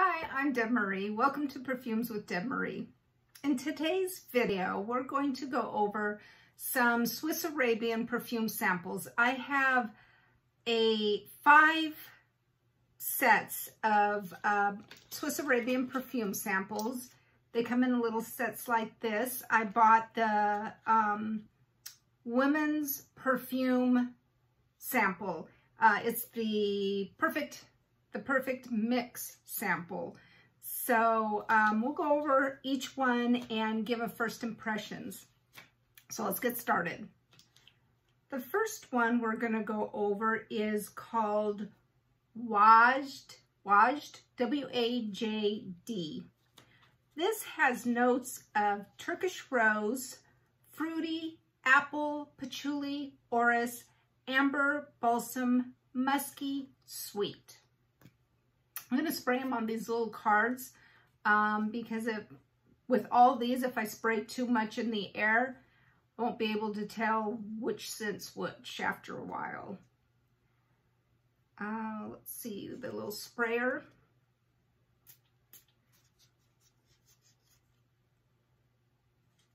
Hi, I'm Deb Marie. Welcome to Perfumes with Deb Marie. In today's video, we're going to go over some Swiss Arabian perfume samples. I have a five sets of uh, Swiss Arabian perfume samples. They come in little sets like this. I bought the um, women's perfume sample. Uh, it's the perfect the perfect mix sample. So um, we'll go over each one and give a first impressions. So let's get started. The first one we're going to go over is called Wajd, Wajd, W-A-J-D. This has notes of Turkish rose, fruity, apple, patchouli, orris, amber, balsam, musky, sweet. I'm going to spray them on these little cards um, because if, with all these, if I spray too much in the air, I won't be able to tell which scent's which after a while. Uh, let's see, the little sprayer.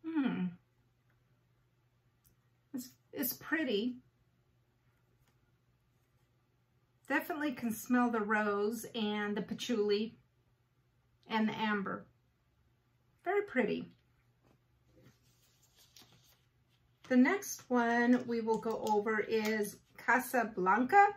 Hmm. It's, it's pretty. Definitely can smell the rose and the patchouli and the amber. Very pretty. The next one we will go over is Casablanca.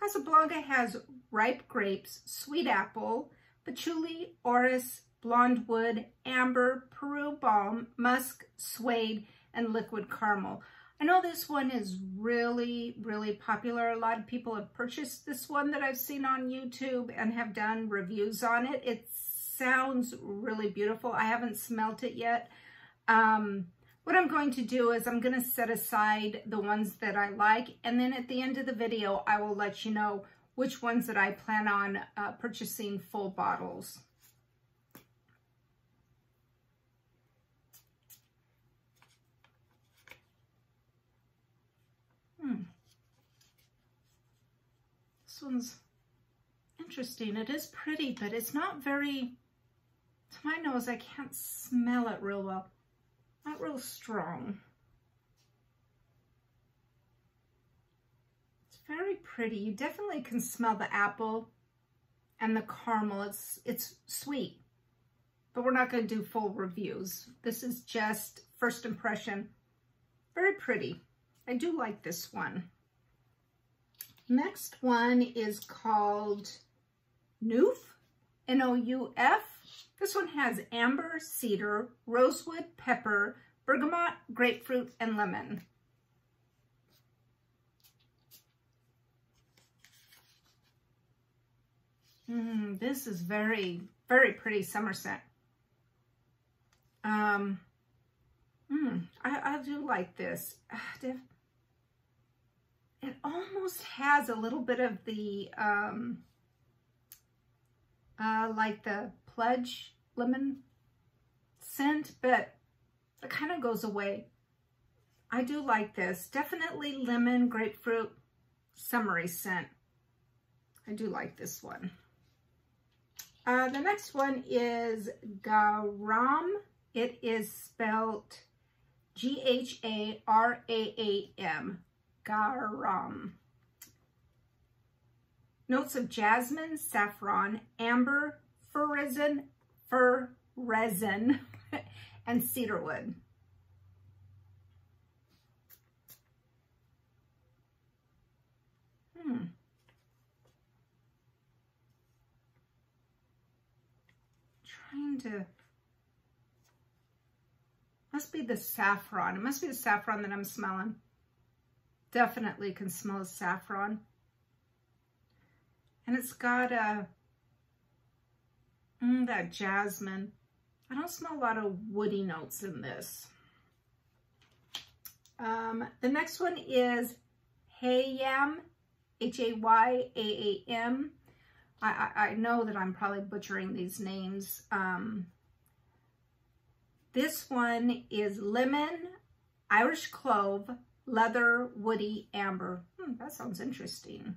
Casablanca has ripe grapes, sweet apple, patchouli, orris, blonde wood, amber, Peru balm, musk, suede, and liquid caramel. I know this one is really, really popular. A lot of people have purchased this one that I've seen on YouTube and have done reviews on it. It sounds really beautiful. I haven't smelt it yet. Um, what I'm going to do is I'm going to set aside the ones that I like. And then at the end of the video, I will let you know which ones that I plan on uh, purchasing full bottles. Hmm. This one's interesting. It is pretty, but it's not very, to my nose, I can't smell it real well. Not real strong. It's very pretty. You definitely can smell the apple and the caramel. It's, it's sweet, but we're not going to do full reviews. This is just first impression. Very pretty. I do like this one. Next one is called Nouf, N-O-U-F. This one has amber, cedar, rosewood, pepper, bergamot, grapefruit, and lemon. Mm, this is very, very pretty summer scent. Um, mm, I, I do like this. It almost has a little bit of the, um, uh, like the Pledge lemon scent, but it kind of goes away. I do like this. Definitely lemon, grapefruit, summery scent. I do like this one. Uh, the next one is Gharaam. It is spelled G-H-A-R-A-A-M. Gharaam. Notes of jasmine, saffron, amber, fir resin, fir resin, and cedarwood. Hmm. Trying to, must be the saffron. It must be the saffron that I'm smelling. Definitely can smell saffron. And it's got a, mm, that jasmine. I don't smell a lot of woody notes in this. Um, the next one is Hayaam, H-A-Y-A-A-M. I, I, I know that I'm probably butchering these names. Um, this one is lemon, Irish clove, leather, woody, amber. Hmm, that sounds interesting.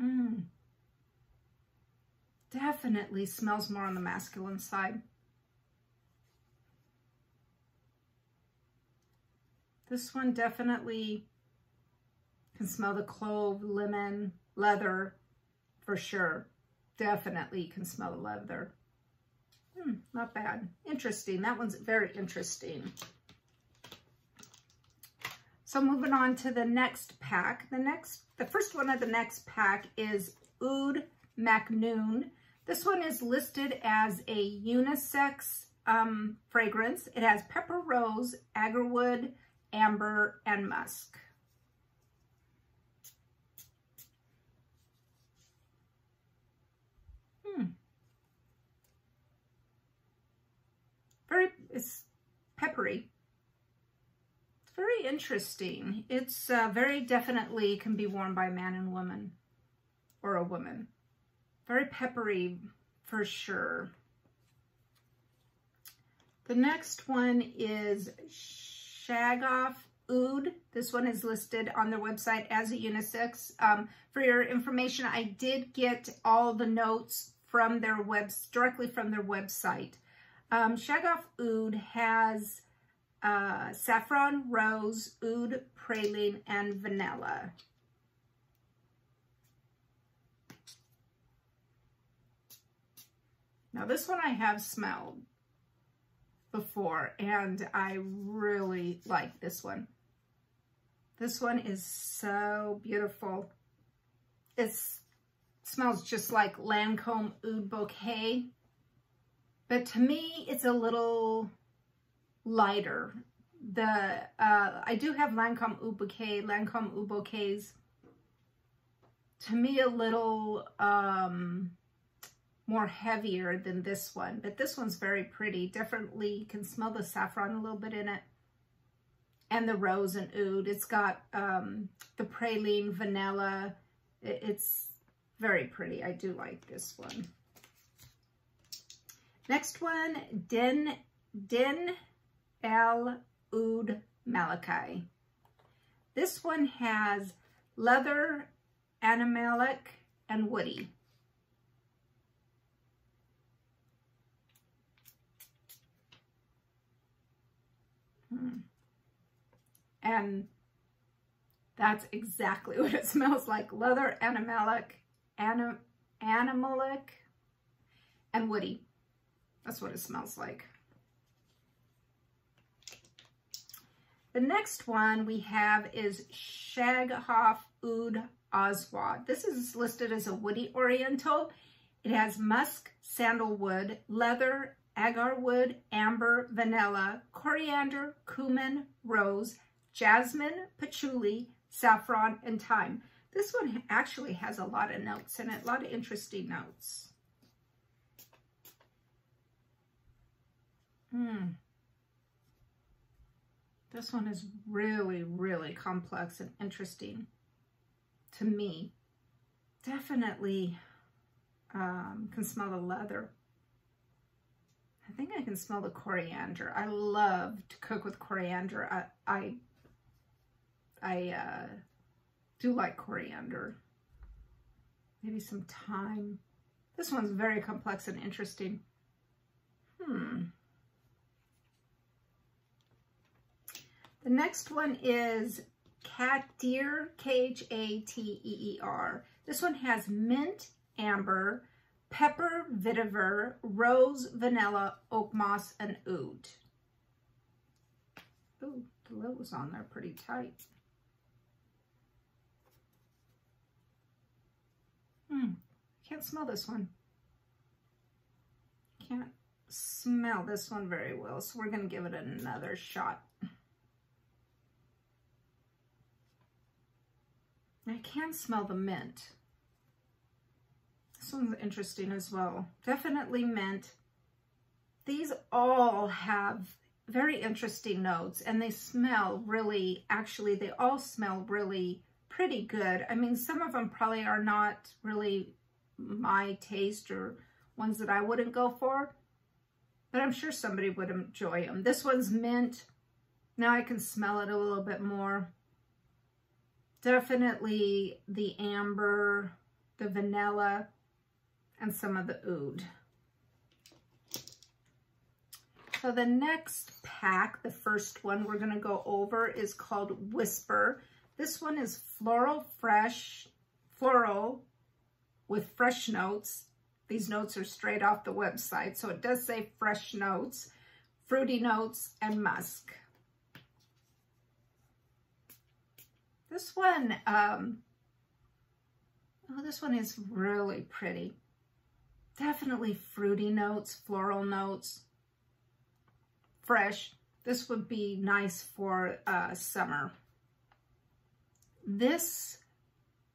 Mm. Definitely smells more on the masculine side. This one definitely can smell the clove, lemon, leather, for sure. Definitely can smell the leather. Hmm, not bad. Interesting. That one's very interesting. So moving on to the next pack. The next, the first one of the next pack is Oud Maknoon. This one is listed as a unisex um, fragrance. It has pepper rose, agarwood, amber, and musk. Hmm. Very, it's peppery. It's very interesting. It's uh, very definitely can be worn by a man and woman or a woman. Very peppery for sure. The next one is Shagaf Oud. This one is listed on their website as a unisex. Um, for your information, I did get all the notes from their webs directly from their website. Um, Oud has uh, saffron, rose, oud, praline, and vanilla. Now this one I have smelled before and I really like this one. This one is so beautiful. It smells just like Lancome Oud Bouquet, but to me it's a little lighter. The uh, I do have Lancome Oud Bouquet, Lancome Oud Bouquets. To me a little um, more heavier than this one, but this one's very pretty. Definitely you can smell the saffron a little bit in it. And the rose and oud. It's got um, the praline vanilla. It's very pretty. I do like this one. Next one, Dehn, Dehn El Oud Malaki. This one has leather, animalic, and woody. Hmm. And that's exactly what it smells like. Leather, animalic, anim, animalic, and woody. That's what it smells like. The next one we have is Shagaf Oud Aswad. This is listed as a woody oriental. It has musk, sandalwood, leather, agarwood, amber, vanilla, coriander, cumin, rose, jasmine, patchouli, saffron, and thyme. This one actually has a lot of notes in it, a lot of interesting notes. Hmm. This one is really, really complex and interesting to me. Definitely um, can smell the leather. I think I can smell the coriander. I love to cook with coriander. I I, I uh, do like coriander. Maybe some thyme. This one's very complex and interesting. Hmm. The next one is Khateer K-H-A-T-E-E-R. This one has mint, amber, pepper, vetiver, rose, vanilla, oak moss, and oud. Ooh, the lid was on there pretty tight. Hmm, can't smell this one. Can't smell this one very well, so we're going to give it another shot. I can smell the mint. This one's interesting as well. Definitely mint. These all have very interesting notes and they smell really, actually, they all smell really pretty good. I mean, some of them probably are not really my taste or ones that I wouldn't go for, but I'm sure somebody would enjoy them. This one's mint. Now I can smell it a little bit more. Definitely the amber, the vanilla, and some of the oud. So the next pack, the first one we're going to go over is called Whisper. This one is floral fresh, floral with fresh notes. These notes are straight off the website, so it does say fresh notes, fruity notes, and musk. This one, um, oh, this one is really pretty. Definitely fruity notes, floral notes, fresh. This would be nice for uh, summer. This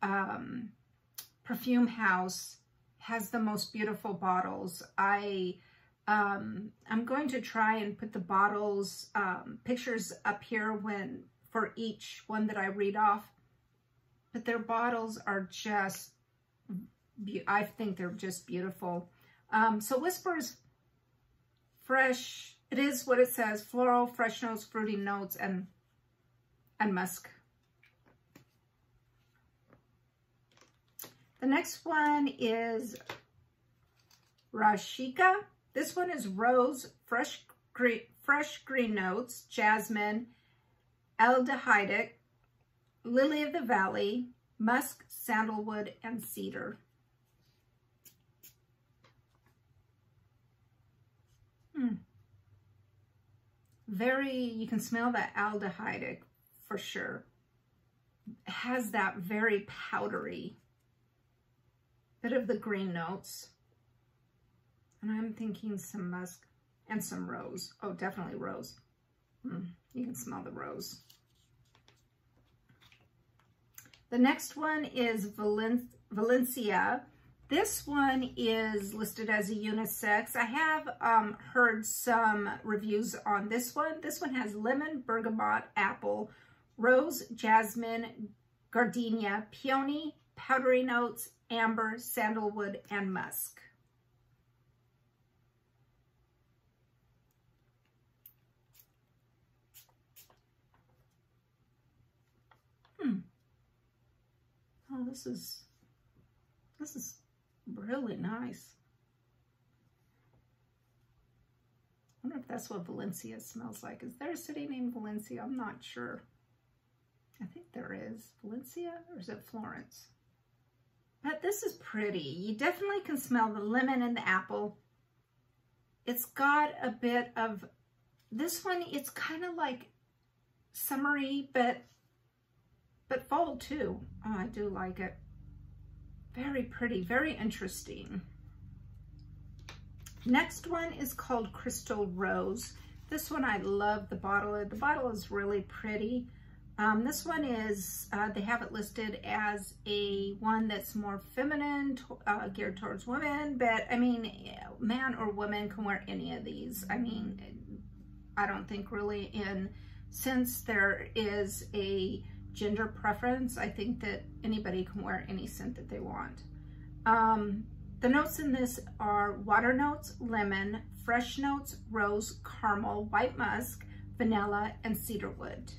um, perfume house has the most beautiful bottles. I, um, I'm going to try and put the bottles, um, pictures up here when for each one that I read off. But their bottles are just, I think they're just beautiful. Um, so Whispers fresh, it is what it says, floral, fresh notes, fruity notes, and, and musk. The next one is Rasheeqa. This one is rose, fresh green, fresh green notes, jasmine, aldehydic, lily of the valley, musk, sandalwood, and cedar. Hmm. Very, you can smell that aldehydic for sure. It has that very powdery bit of the green notes. And I'm thinking some musk and some rose. Oh, definitely rose. Mm, you can smell the rose. The next one is Valen Valencia. This one is listed as a unisex. I have um, heard some reviews on this one. This one has lemon, bergamot, apple, rose, jasmine, gardenia, peony, powdery notes, amber, sandalwood, and musk. Hmm. Oh, this is, this is really nice. I wonder if that's what Valencia smells like. Is there a city named Valencia? I'm not sure. I think there is. Valencia or is it Florence? But this is pretty. You definitely can smell the lemon and the apple. It's got a bit of, this one, it's kind of like summery, but, but fall too. Oh, I do like it. Very pretty, very interesting. Next one is called Crystal Rose. This one I love the bottle. The bottle is really pretty. Um, this one is, uh, they have it listed as a one that's more feminine, uh, geared towards women, but I mean, man or woman can wear any of these. I mean, I don't think really in, since there is a gender preference, I think that anybody can wear any scent that they want. Um, the notes in this are water notes, lemon, fresh notes, rose, caramel, white musk, vanilla, and cedarwood.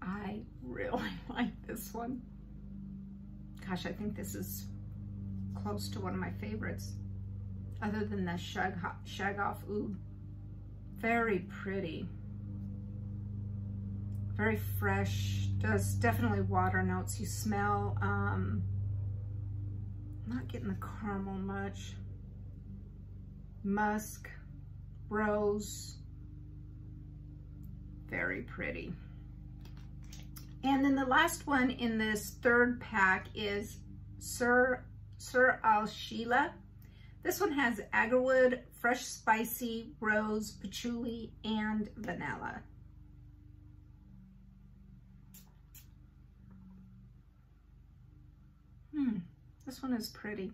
I really like this one. Gosh, I think this is close to one of my favorites, other than the Shag, shag Off. Very pretty. Very fresh. Does definitely water notes. You smell, um, not getting the caramel much. Musk, rose. Very pretty. And then the last one in this third pack is Sehr, Sehr Al Sheila. This one has agarwood, fresh spicy, rose, patchouli, and vanilla. Hmm, this one is pretty.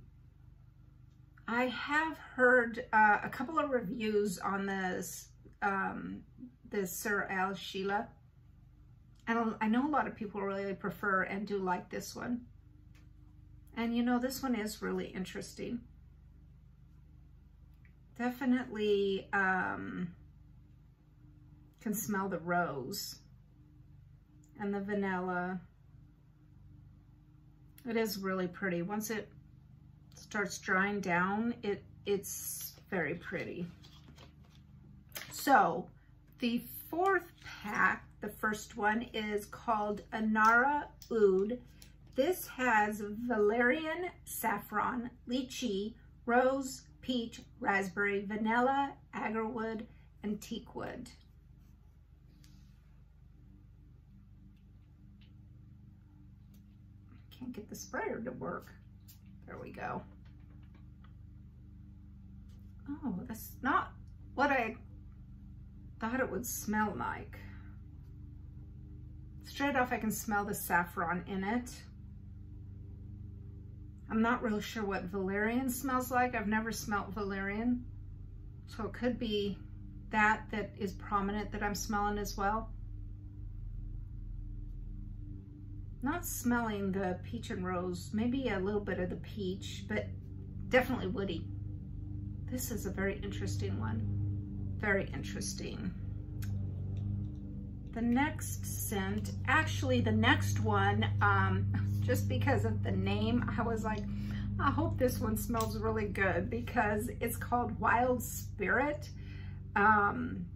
I have heard uh, a couple of reviews on this, um, this Sehr Al Sheila. And I know a lot of people really prefer and do like this one. And you know, this one is really interesting. Definitely um, can smell the rose. and the vanilla. It is really pretty. Once it starts drying down, it it's very pretty. So the fourth pack, the first one is called Anara Oud. This has valerian, saffron, lychee, rose, peach, raspberry, vanilla, agarwood, and teakwood. Can't get the sprayer to work. There we go. Oh, that's not what I thought it would smell like. Straight off, I can smell the saffron in it. I'm not really sure what valerian smells like. I've never smelled valerian. So it could be that that is prominent that I'm smelling as well. Not smelling the peach and rose, maybe a little bit of the peach, but definitely woody. This is a very interesting one. Very interesting. The next scent, actually the next one, um, just because of the name, I was like, I hope this one smells really good because it's called Wild Spirit. Um,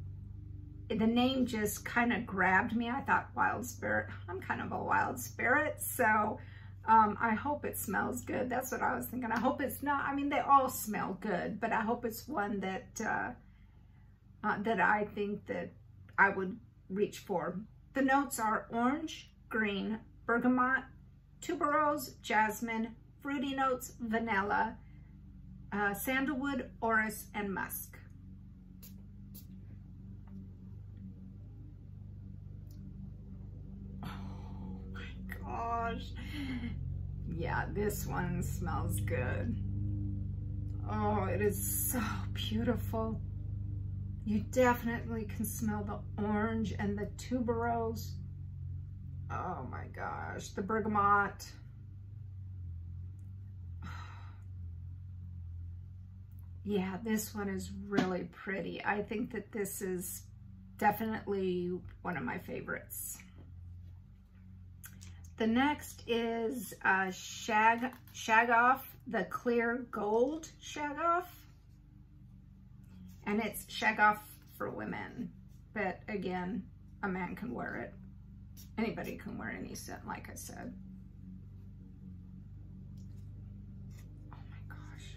the name just kind of grabbed me. I thought wild spirit, I'm kind of a wild spirit. So um, I hope it smells good. That's what I was thinking. I hope it's not, I mean, they all smell good, but I hope it's one that, uh, uh, that I think that I would reach for. The notes are orange, green, bergamot, tuberose, jasmine, fruity notes, vanilla, uh, sandalwood, orris, and musk. Oh my gosh. Yeah, this one smells good. Oh, it is so beautiful. You definitely can smell the orange and the tuberose. Oh my gosh, the bergamot. Yeah, this one is really pretty. I think that this is definitely one of my favorites. The next is uh, Shag, Shagaf, the Clear Gold Shagaf. And it's Shagaf for women. But again, a man can wear it. Anybody can wear any scent, like I said. Oh my gosh.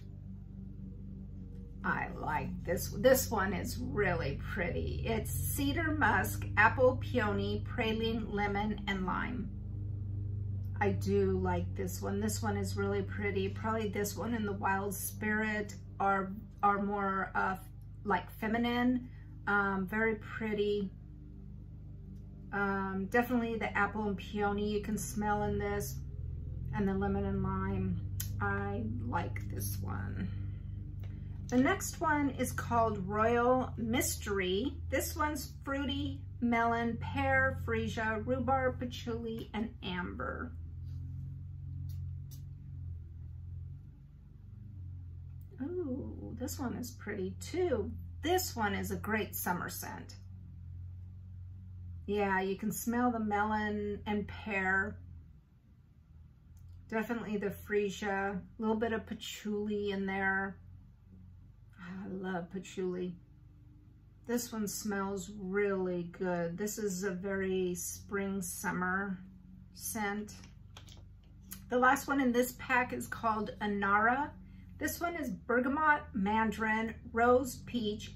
I like this. This one is really pretty. It's cedar musk, apple peony, praline, lemon, and lime. I do like this one. This one is really pretty. Probably this one and the Wild Spirit are, are more uh, like feminine, um, very pretty. Um, definitely the apple and peony you can smell in this and the lemon and lime. I like this one. The next one is called Royal Mystery. This one's fruity, melon, pear, freesia, rhubarb, patchouli, and amber. Ooh, this one is pretty too. This one is a great summer scent. Yeah, you can smell the melon and pear. Definitely the freesia, a little bit of patchouli in there. Oh, I love patchouli. This one smells really good. This is a very spring summer scent. The last one in this pack is called Anara. This one is bergamot, mandarin, rose, peach,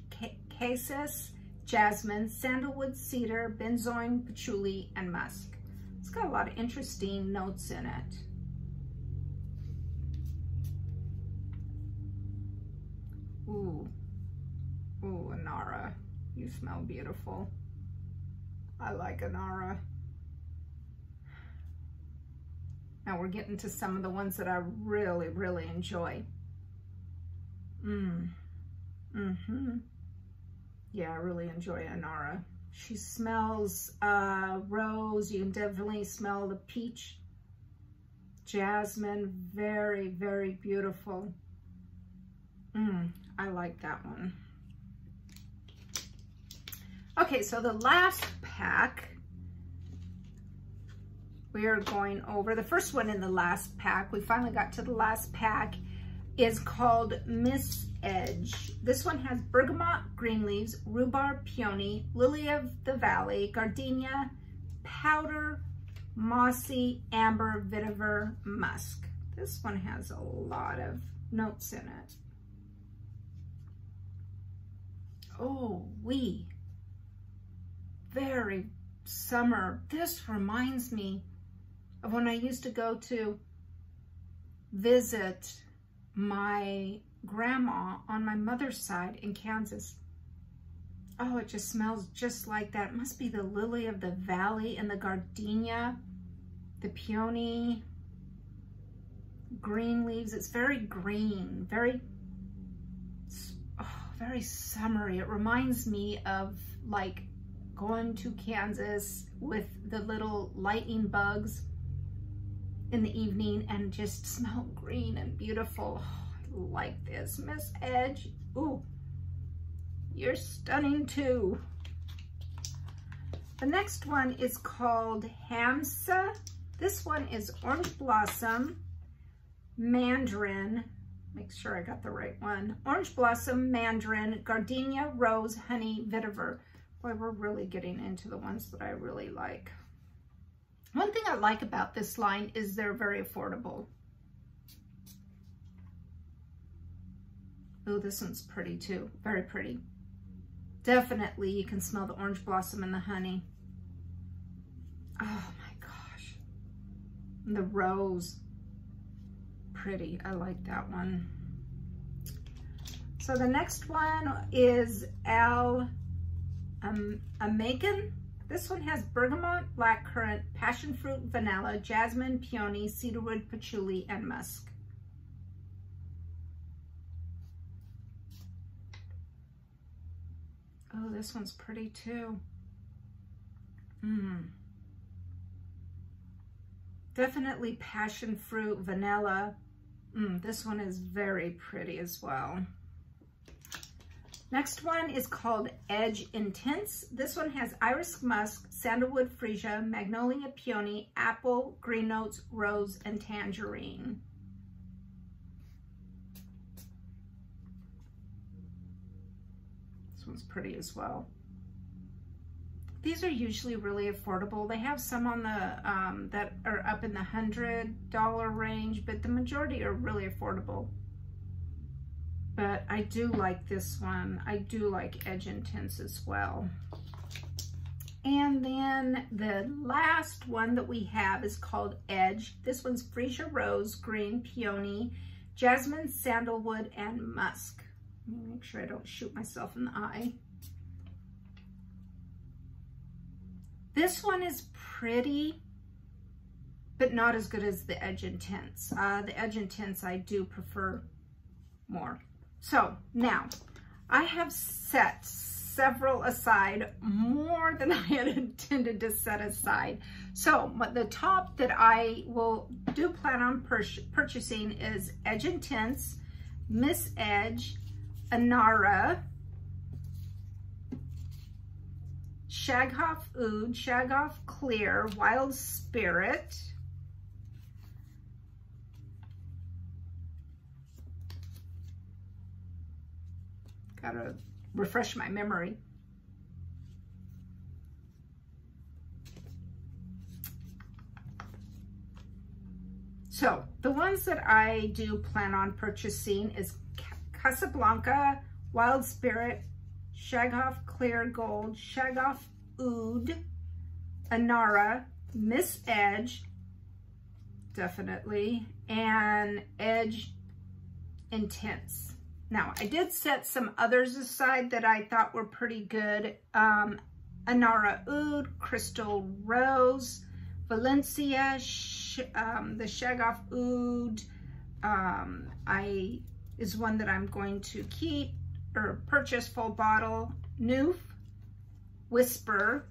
cassis, jasmine, sandalwood, cedar, benzoin, patchouli, and musk. It's got a lot of interesting notes in it. Ooh, ooh, Anara, you smell beautiful. I like Anara. Now we're getting to some of the ones that I really, really enjoy. Mm. Mm-hmm. Yeah, I really enjoy Anara. She smells uh, rose. You can definitely smell the peach. Jasmine, very, very beautiful. Mm, I like that one. Okay, so the last pack we are going over. The first one in the last pack, we finally got to the last pack, is called Miss Edge. This one has bergamot, green leaves, rhubarb, peony, lily of the valley, gardenia, powder, mossy, amber, vetiver, musk. This one has a lot of notes in it. Oh, we. Very summer. This reminds me of when I used to go to visit my grandma on my mother's side in Kansas. Oh, it just smells just like that. It must be the lily of the valley and the gardenia, the peony, green leaves. It's very green, very, oh, very summery. It reminds me of like going to Kansas with the little lightning bugs in the evening and just smell green and beautiful. Oh, I like this, Miss Edge. Ooh, you're stunning too. The next one is called Hamsah. This one is Orange Blossom, Mandarin, make sure I got the right one, Orange Blossom, Mandarin, Gardenia, Rose, Honey, Vetiver. Boy, we're really getting into the ones that I really like. One thing I like about this line is they're very affordable. Oh, this one's pretty too. Very pretty. Definitely you can smell the orange blossom and the honey. Oh my gosh. And the rose. Pretty. I like that one. So the next one is Al um, Amaken. This one has bergamot, blackcurrant, passion fruit, vanilla, jasmine, peony, cedarwood, patchouli, and musk. Oh, this one's pretty too. Mmm. Definitely passion fruit, vanilla. Mm, this one is very pretty as well. Next one is called Edge Intense. This one has iris musk, sandalwood freesia, magnolia peony, apple, green notes, rose, and tangerine. This one's pretty as well. These are usually really affordable. They have some on the um, that are up in the $100 range, but the majority are really affordable but I do like this one. I do like Edge Intense as well. And then the last one that we have is called Edge. This one's Freesia Rose, Green, Peony, Jasmine, Sandalwood, and Musk. Let me make sure I don't shoot myself in the eye. This one is pretty, but not as good as the Edge Intense. Uh, the Edge Intense I do prefer more. So now I have set several aside, more than I had intended to set aside. So the top that I will do plan on pur purchasing is Edge Intense, Miss Edge, Anara, Shagaf Oud, Shagaf Clear, Wild Spirit, Gotta refresh my memory. So the ones that I do plan on purchasing is Casablanca, Wild Spirit, Shagaf Clear Gold, Shagaf Oud, Anara, Miss Edge, definitely, and Edge Intense. Now, I did set some others aside that I thought were pretty good. Um, Anara Oud, Crystal Rose, Valencia, Sh um, the Shagaf Oud um, I is one that I'm going to keep or purchase full bottle. Nouf, Whisper,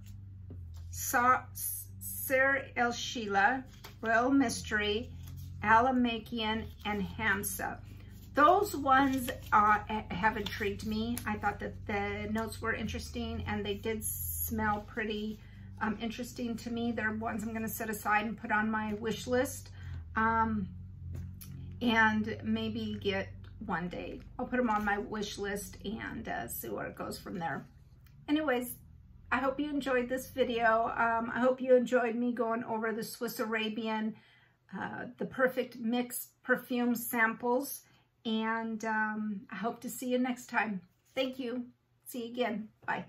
Sa Sehr El Sheila, Royal Mystery, Al Amaken, and Hamsah. Those ones uh, have intrigued me. I thought that the notes were interesting and they did smell pretty um, interesting to me. They're ones I'm going to set aside and put on my wish list. Um, and maybe get one day. I'll put them on my wish list and uh, see where it goes from there. Anyways, I hope you enjoyed this video. Um, I hope you enjoyed me going over the Swiss Arabian, uh, the perfect mix perfume samples. And um, I hope to see you next time. Thank you. See you again. Bye.